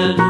and